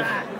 back.